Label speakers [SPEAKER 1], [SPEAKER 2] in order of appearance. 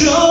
[SPEAKER 1] 저